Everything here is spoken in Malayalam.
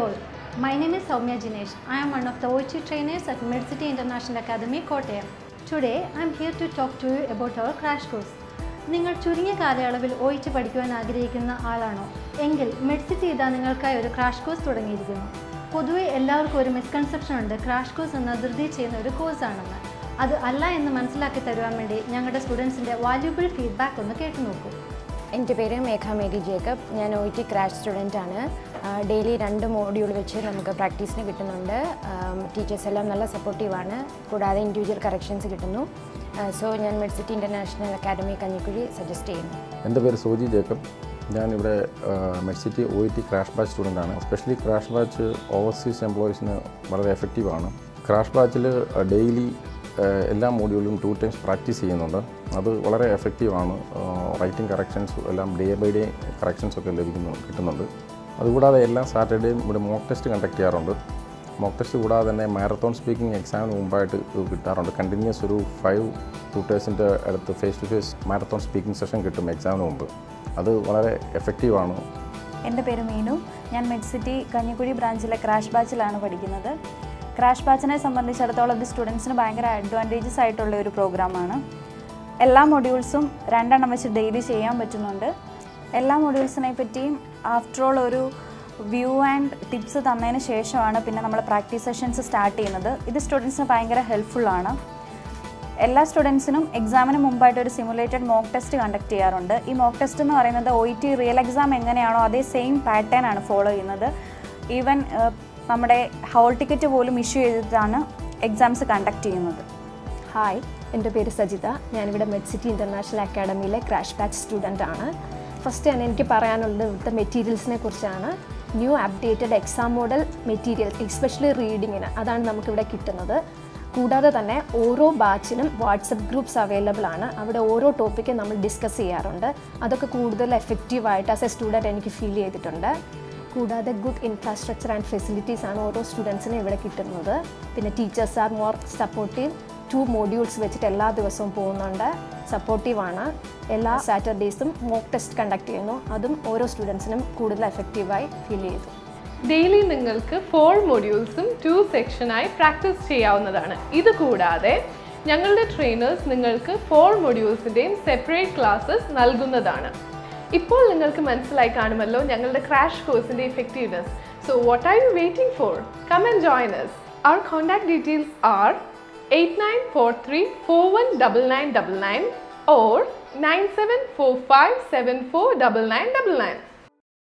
all. My name is Soumya Jinesh. I am one of the OHU trainers at MedCity International Academy, Kottayam. Today, I am here to talk to you about our crash course. നിങ്ങൾ ചുരുങ്ങിയ കാലയളവിൽ ഒയിച്ച് പഠിക്കുവാൻ ആഗ്രഹിക്കുന്ന ആളാണോ എങ്കിൽ മെഡ്സിറ്റി ഇതാ നിങ്ങൾക്കായി ഒരു ക്രാഷ് കോഴ്സ് തുടങ്ങിയിരിക്കുന്നു പൊതുവെ എല്ലാവർക്കും ഒരു മിസ്കൺസെപ്ഷൻ ഉണ്ട് ക്രാഷ് കോഴ്സ് എന്ന ധൃതി ചെയ്യുന്ന ഒരു കോഴ്സാണെന്ന് അത് അല്ല എന്ന് മനസ്സിലാക്കി തരുവാൻ വേണ്ടി ഞങ്ങളുടെ സ്റ്റുഡൻസിന്റെ വാല്യൂബിൾ ഫീഡ്ബാക്ക് ഒന്ന് കേട്ടു നോക്കൂ എന്റെ പേര് മേഘ മേരി ജേക്കബ് ഞാൻ ഒ ടി ക്രാഷ് സ്റ്റുഡന്റ് ആണ് ഡെയിലി രണ്ട് മോഡ്യൂൾ വെച്ച് നമുക്ക് പ്രാക്ടീസിന് കിട്ടുന്നുണ്ട്. ടീച്ചേഴ്സ് എല്ലാം നല്ല സപ്പോർട്ടീവാണ് കൂടാതെ ഇൻഡിവിജ്വൽ കറക്ഷൻസ് കിട്ടുന്നു. സോ ഞാൻ Medcity international academy Kanjikuzhi suggest ചെയ്യുന്നു. എന്റെ പേര് സോജി ജേക്കബ്. ഞാനിവിടെ Medcity O T crash batch ആണ്. സ്പെഷ്യലി ക്രാഷ് ബാച്ച് ഓവർസീസ് എംപ്ലോയീസിന് വളരെ എഫക്റ്റീവാണ് ക്രാഷ് ബാച്ചിൽ ഡെയിലി എല്ലാ മോഡ്യൂളും ടു ടൈംസ് പ്രാക്ടീസ് ചെയ്യുന്നുണ്ട്. അത് വളരെ എഫക്റ്റീവാണ് റൈറ്റിംഗ് കറക്ഷൻസ് എല്ലാം ഡേ ബൈ ഡേ കറക്ഷൻസ് ഒക്കെ ലഭിക്കുന്നു കിട്ടുന്നുണ്ട്. അതുകൂടാതെ എല്ലാ സാറ്റർഡേയും ഇവിടെ മോക്ക് ടെസ്റ്റ് കണ്ടക്ട് ചെയ്യാറുണ്ട്. മോക്ക് ടെസ്റ്റ് കൂടാതെ തന്നെ മാരത്തോൺ സ്പീക്കിംഗ് എക്സാമിന് മുമ്പായിട്ട് കിട്ടാറുണ്ട്. കണ്ടിന്യൂസ് ഒരു ഫൈവ് ട്യൂട്ടേഴ്സിന്റെ അടുത്ത് face to face marathon speaking session കിട്ടും എക്സാമിന് മുമ്പ്. അത് വളരെ എഫക്റ്റീവാണ് എന്റെ പേര് മീനു. ഞാൻ മെഡ്സിറ്റി കഞ്ഞിക്കുഴി ബ്രാഞ്ചിലെ ക്രാഷ് ബാച്ചിലാണ് പഠിക്കുന്നത്. ക്രാഷ് ബാച്ചിനെ സംബന്ധിച്ചിടത്തോളം ഇത് സ്റ്റുഡൻസിന് ഭയങ്കര അഡ്വാന്റേജസ് ആയിട്ടുള്ള ഒരു പ്രോഗ്രാമാണ് എല്ലാ മൊഡ്യൂൾസും രണ്ടെണ്ണം വെച്ച് ഡെയിലി ചെയ്യാൻ പറ്റുന്നുണ്ട്. എല്ലാ മൊഡ്യൂൾസിനെ പറ്റിയും ആഫ്റ്റർ ഓൾ ഒരു വ്യൂ ആൻഡ് ടിപ്സ് തന്നതിന് ശേഷമാണ് പിന്നെ നമ്മൾ പ്രാക്ടീസ് സെഷൻസ് സ്റ്റാർട്ട് ചെയ്യുന്നത്. ഇത് സ്റ്റുഡൻസിന് ഭയങ്കര ഹെൽപ്ഫുള്ളാണ് എല്ലാ സ്റ്റുഡൻസിനും എക്സാമിന് മുമ്പായിട്ട് ഒരു സിമുലേറ്റഡ് മോക്ക് ടെസ്റ്റ് കണ്ടക്ട് ചെയ്യാറുണ്ട്. ഈ മോക്ക് ടെസ്റ്റ് എന്ന് പറയുന്നത് ഒ ടി റിയൽ എക്സാം എങ്ങനെയാണോ അതേ സെയിം പാറ്റേൺ ആണ് ഫോളോ ചെയ്യുന്നത്. ഈവൻ നമ്മുടെ ഹോൾ ടിക്കറ്റ് പോലും ഇഷ്യൂ ചെയ്തിട്ടാണ് എക്സാംസ് കണ്ടക്ട് ചെയ്യുന്നത്. ഹായ് എന്റെ പേര് സജിത. ഞാനിവിടെ മെഡ് സിറ്റി ഇന്റർനാഷണൽ അക്കാഡമിയിലെ ക്രാഷ് ബാച്ച് സ്റ്റുഡന്റ് ആണ്. ഫസ്റ്റ് തന്നെ എനിക്ക് പറയാനുള്ളത് ഇവിടുത്തെ മെറ്റീരിയൽസിനെ കുറിച്ചാണ്. New updated exam model material especially റീഡിങ്ങിന് അതാണ് നമുക്കിവിടെ കിട്ടുന്നത്. കൂടാതെ തന്നെ ഓരോ ബാച്ചിനും വാട്സപ്പ് ഗ്രൂപ്പ്സ് അവൈലബിൾ ആണ്. അവിടെ ഓരോ ടോപ്പിക്കും നമ്മൾ ഡിസ്കസ് ചെയ്യാറുണ്ട്. അതൊക്കെ കൂടുതൽ എഫക്റ്റീവായിട്ട് ആസ് എ സ്റ്റുഡന്റ് എനിക്ക് ഫീൽ ചെയ്തിട്ടുണ്ട്. കൂടാതെ ഗുഡ് ഇൻഫ്രാസ്ട്രക്ചർ ആൻഡ് ഫെസിലിറ്റീസ് ആണ് ഓരോ സ്റ്റുഡൻസിനും ഇവിടെ കിട്ടുന്നത്. പിന്നെ teachers are more supportive to modules വെച്ചിട്ട് എല്ലാ ദിവസവും പോകുന്നുണ്ട്. സപ്പോർട്ടീവാണ് എല്ലാ സാറ്റർഡേയ്സും മോക്ക് ടെസ്റ്റ് കണ്ടക്ട് ചെയ്യുന്നു. അതും ഓരോ സ്റ്റുഡൻസിനും കൂടുതൽ എഫക്റ്റീവായി ഫീൽ ചെയ്തു. ഡെയിലി നിങ്ങൾക്ക് ഫോർ മോഡ്യൂൾസും ടു സെക്ഷനായി പ്രാക്ടീസ് ചെയ്യാവുന്നതാണ്. ഇത് കൂടാതെ ഞങ്ങളുടെ ട്രെയിനേഴ്സ് നിങ്ങൾക്ക് ഫോർ മൊഡ്യൂൾസിന്റെയും സെപ്പറേറ്റ് ക്ലാസ്സസ് നൽകുന്നതാണ്. ഇപ്പോൾ നിങ്ങൾക്ക് മനസ്സിലായി കാണുമല്ലോ ഞങ്ങളുടെ ക്രാഷ് കോഴ്സിന്റെ effectiveness so what are you waiting for come and join us. Our contact details are 8943419999 or 9745749999.